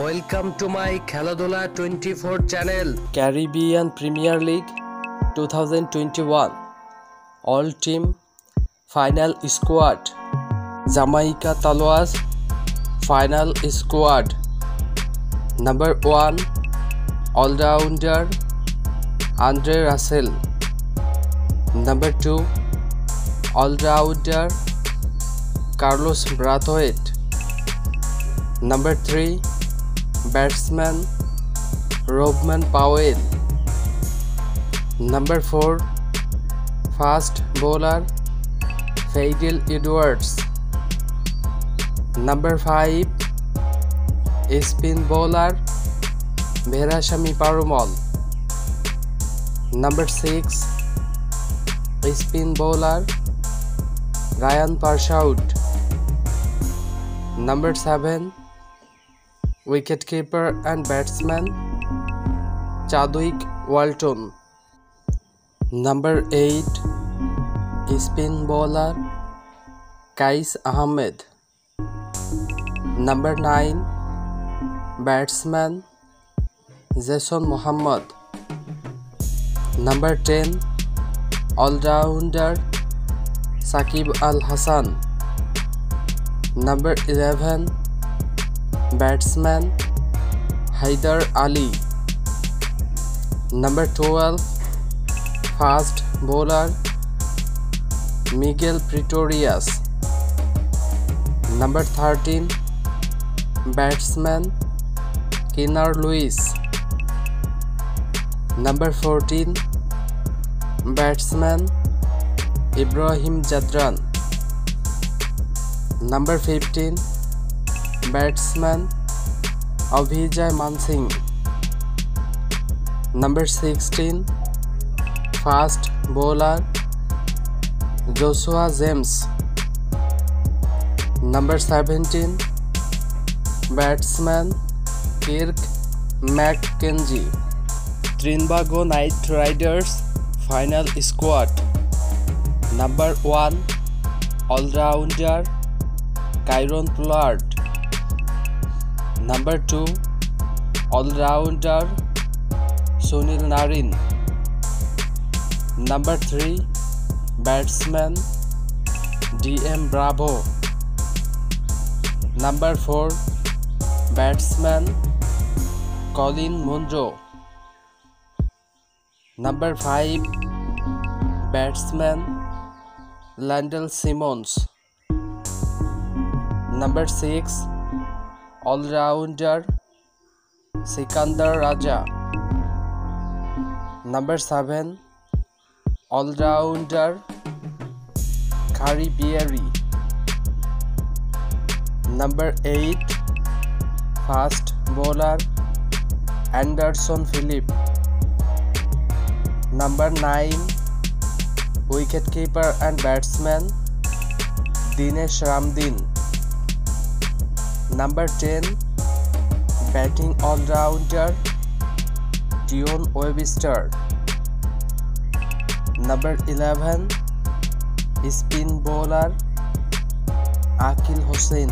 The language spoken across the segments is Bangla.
Welcome to my Kheladhula twenty four channel Caribbean Premier League two thousand twenty one all team final squad Jamaica Tallawahs final squad number one all-rounder Andre Russell number two all-rounder Carlos Brathwaite number three batsman Rovman Powell number four fast bowler Fidel Edwards number five spin bowler Veerasammy Permaul number six spin bowler Ryan Persaud number seven wicketkeeper and batsman Chadwick Walton. Number 8 spin bowler Kais Ahmed. Number 9 batsman Jason Muhammad. Number 10 all-rounder Saqib Al Hassan. Number 11 batsman Haider Ali number twelve fast bowler Migael Pretorius number thirteen batsman Kennar Lewis number fourteen batsman Ibrahim Zadran number fifteen batsman Abhijai मान Singh number sixteen fast bowler Joshua James number seventeen batsman Kirk McKenzie Trinbago Knight Riders final squad number one all-rounder Kieron Pollard Number 2 All rounder Sunil Narin. Number 3 Batsman DM Bravo. Number 4 Batsman Colin Munro. Number 5 Batsman Landel Simmons Number 6 all-rounder Sikandar Raza number seven all-rounder Khary Pierre number eight fast bowler Anderson Phillip number nine wicket keeper and batsman Dinesh রামদিন number ten batting all-rounder Dion Webster number eleven spin bowler Aqil Hossain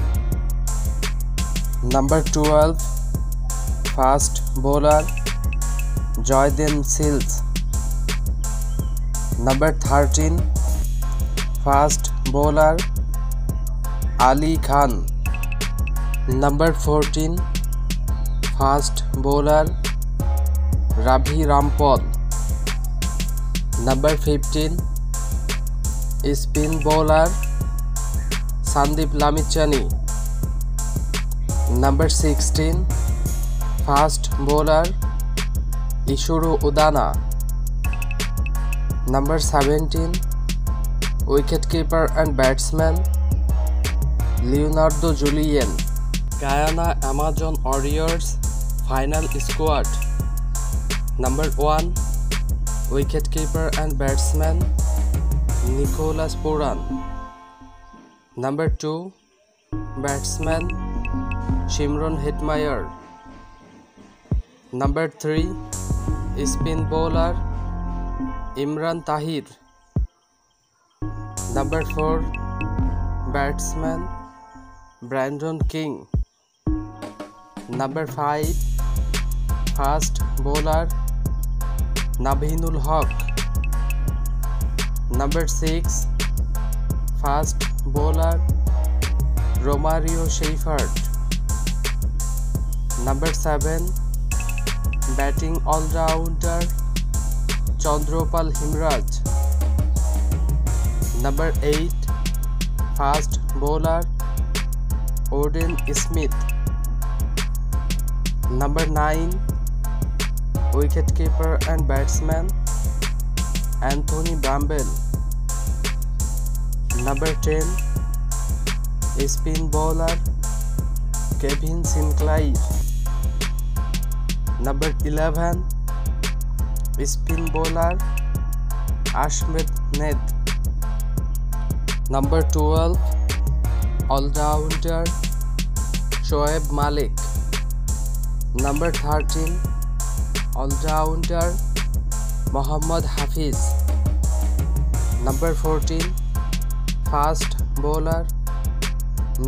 number twelve fast bowler Jayden Seales number thirteen fast bowler Ali Khan number fourteen fast bowler राभी Rampal number fifteen spin bowler Sandeep Lamichhane number sixteen fast bowler Isuru Udana number seventeen wicket and batsman Leonardo Julien Guyana Amazon Warriors final squad number one wicket keeper and batsman Nicholas পুরান number two batsman Shimron Hetmyer number three spin bowler Imran Tahir number four batsman Brandon King number five fast bowler Naveenul Haq number six fast bowler Romario Shepherd number seven batting all-rounder चंद्रोपाल Himraj number eight fast bowler Odean Smith Number 9 Wicketkeeper and batsman Anthony Bramble Number 10 Spin bowler Kevin Sinclair Number 11 Spin bowler Ashmed Ned Number 12 All-rounder Shoaib Malik number thirteen allrounder Mohammad Hafeez number fourteen fast bowler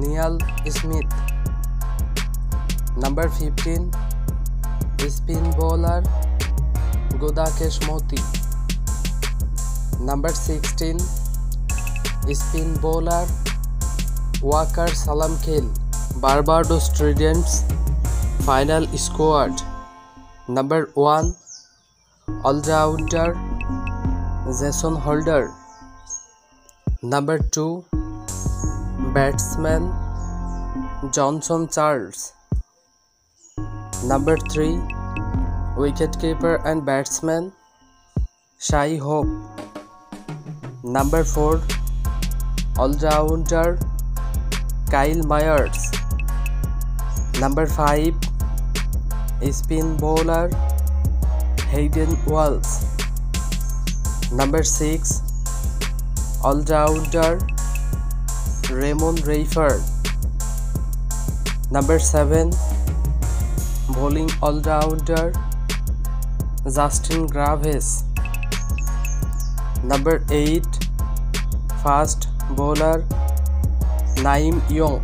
Nial Smith number fifteen spin bowler গোদাকেশ Moti number sixteen spin bowler Waqar Salamkheil Barbados students final squad number 1 all-rounder Jason Holder number 2 batsman Johnson Charles number 3 wicketkeeper and batsman Shai Hope number 4 all-rounder Kyle Myers number 5 spin bowler Hayden Walsh number six all-rounder Raymon Reifer number seven bowling all-rounder Justin Greaves number eight fast bowler Naim Young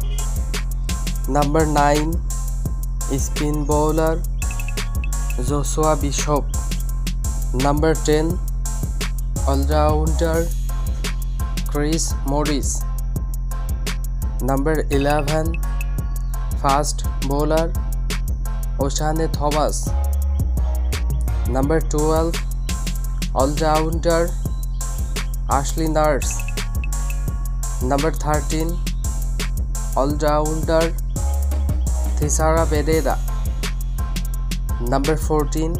number nine spin bowler Joshua Bishop number ten all-rounder Chris Morris number eleven fast bowler Oshane Thomas number twelve all-rounder Ashley Nurse number thirteen all-rounder Thisara Perera number fourteen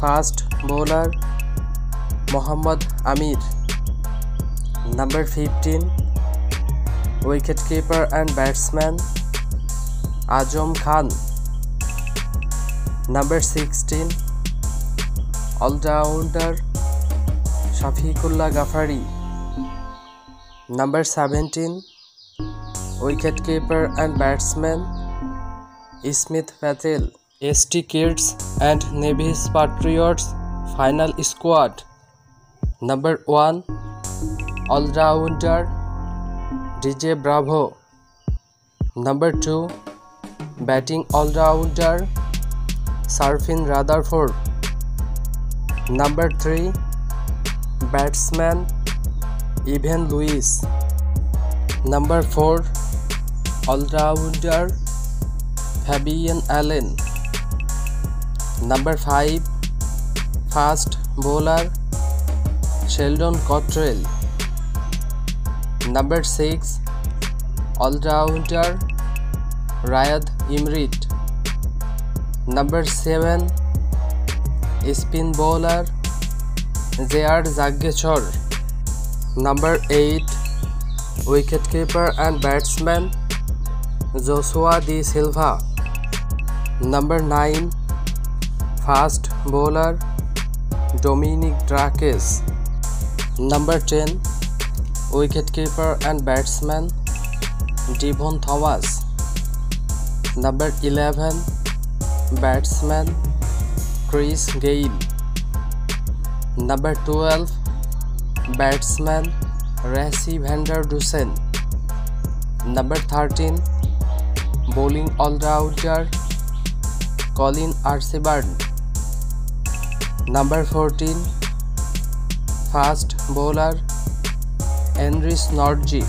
fast bowler Mohammad Amir number fifteen wicket keeper and batsman Azam Khan number sixteen all-rounder Shafiqullah Ghafari number seventeen wicket keeper and batsman Smit Patel S T Kitts and Nevis Patriots final squad number one all-rounder DJ Bravo number two batting all-rounder Sherfane Rutherford number three batsman Evin Lewis number four all-rounder Fabian Allen. Number 5 Fast Bowler Sheldon Cottrell. Number 6 All Rounder Riyad Imrit. Number 7 Spin Bowler J.R. Jaggeshwar. Number 8 Wicketkeeper and Batsman Joshua De Silva. Number nine fast bowler Dominic Drakes number ten wicket keeper and batsman Devon Thomas number eleven batsman Chris Gayle number twelve batsman Rassie van der Dussen number thirteen bowling allrounder Colin Archibald. Number 14 Fast Bowler Andris Norgi.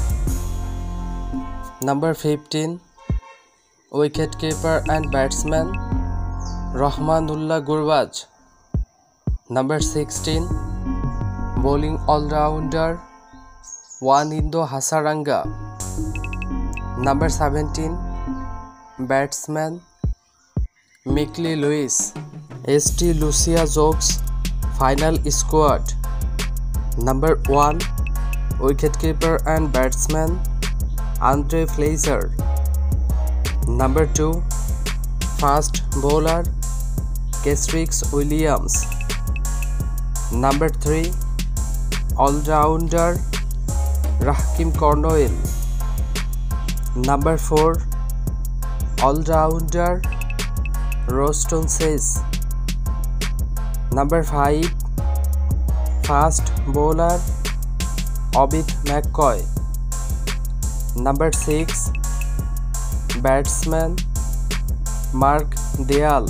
Number 15 Wicketkeeper and Batsman Rahmanullah Gurbaj. Number 16 Bowling All Rounder Wanindo Hasaranga. Number 17 Batsman Mikyle Louis S T Lucia Zouks final squad number one wicket keeper and batsman Andre Fletcher number two fast bowler Kesrick Williams number three all-rounder Rahkeem Cornwall number four all-rounder Roston says. Number 5 Fast bowler Obit McCoy. Number 6 Batsman Mark Dial.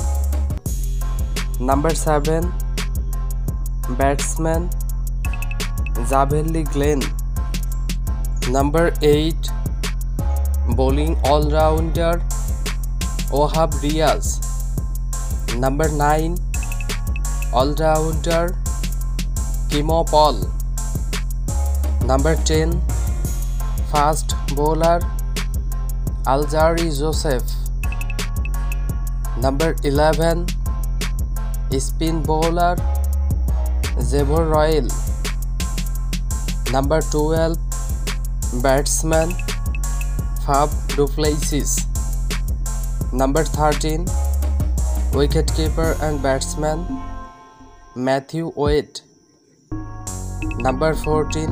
Number 7 Batsman Zavelli Glenn. Number 8 Bowling all-rounder Ohab Riaz number nine all-rounder Keemo Paul number ten fast bowler Alzarri Joseph number eleven spin bowler জেভর Royal number twelve batsman Faf du Plessis number thirteen wicket keeper and batsman Matthew oat number fourteen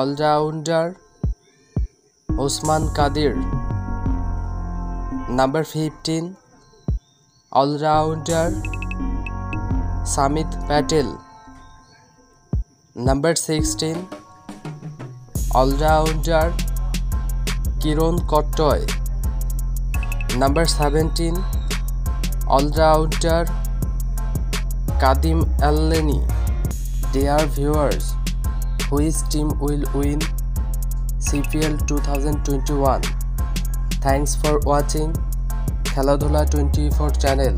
all-rounder Usman Qadir number fifteen all-rounder Samit Patel number sixteen all-rounder Kiran कट्टय number seventeen all-rounder Kadeem Alleyne dear viewers which team will win CPL two thousand twenty one thanks for watching Kheladhula twenty four channel